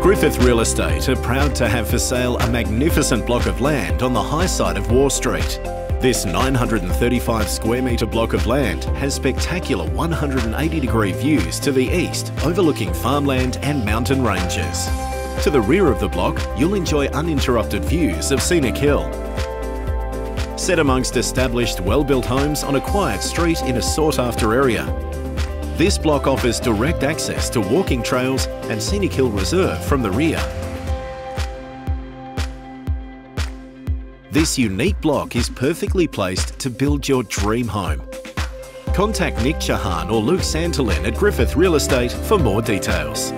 Griffith Real Estate are proud to have for sale a magnificent block of land on the high side of Waugh Street. This 935 square metre block of land has spectacular 180 degree views to the east, overlooking farmland and mountain ranges. To the rear of the block, you'll enjoy uninterrupted views of Scenic Hill. Set amongst established, well-built homes on a quiet street in a sought-after area, this block offers direct access to walking trails and Scenic Hill Reserve from the rear. This unique block is perfectly placed to build your dream home. Contact Nick Chauhan or Luke Santolin at Griffith Real Estate for more details.